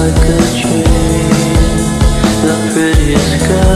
like a dream. The prettiest girl